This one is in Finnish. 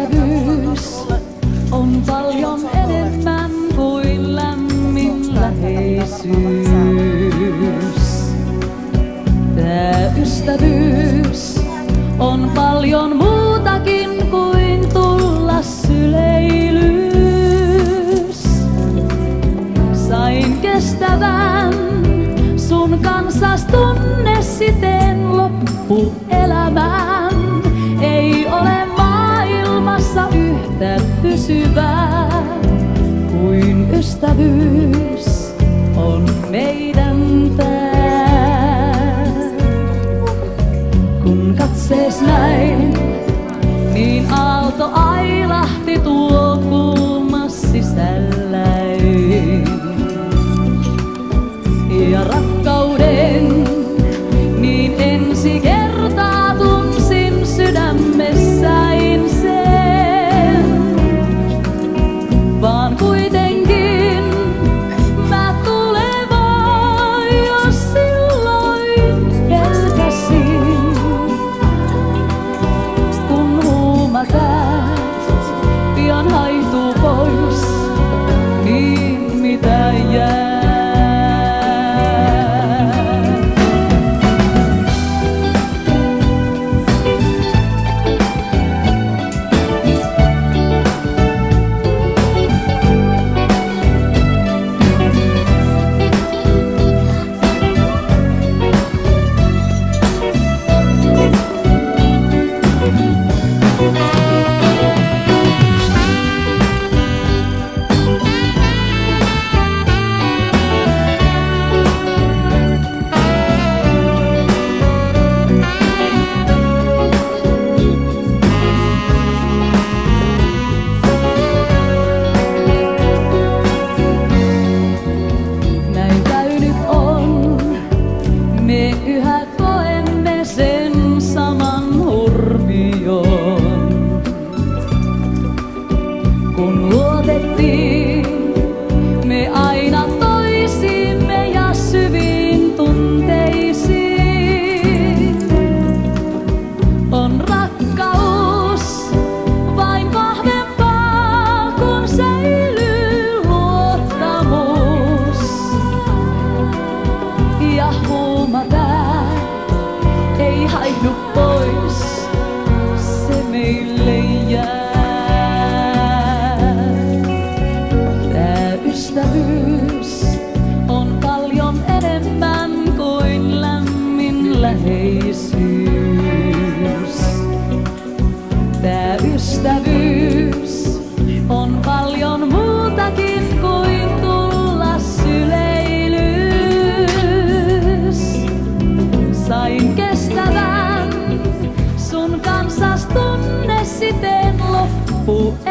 ystävyys on paljon enemmän kuin lämmin läheisyys. Tää ystävyys on paljon muutakin kuin tulla syleilyys. Sain kestävän sun kansas tunne siten loppuelämää. yhtä pysyvää kuin ystävyys on meidän voice. 爱